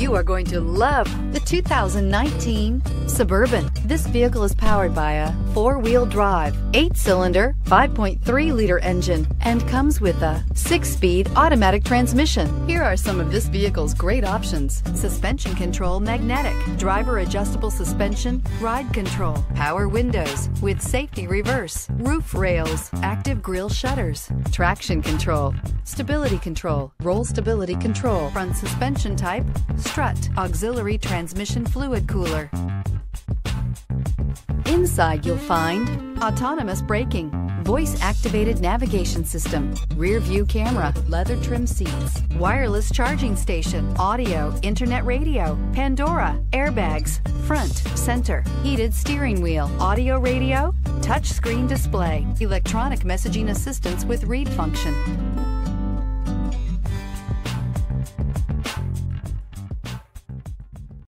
You are going to love the 2019 Suburban. This vehicle is powered by a four-wheel drive, eight-cylinder, 5.3-liter engine, and comes with a six-speed automatic transmission. Here are some of this vehicle's great options. Suspension control magnetic, driver adjustable suspension, ride control, power windows with safety reverse, roof rails, active grille shutters, traction control, stability control, roll stability control, front suspension type, strut, auxiliary transmission fluid cooler. Inside you'll find autonomous braking, voice activated navigation system, rear view camera, leather trim seats, wireless charging station, audio, internet radio, Pandora, airbags, front, center, heated steering wheel, audio radio, touchscreen display, electronic messaging assistance with read function,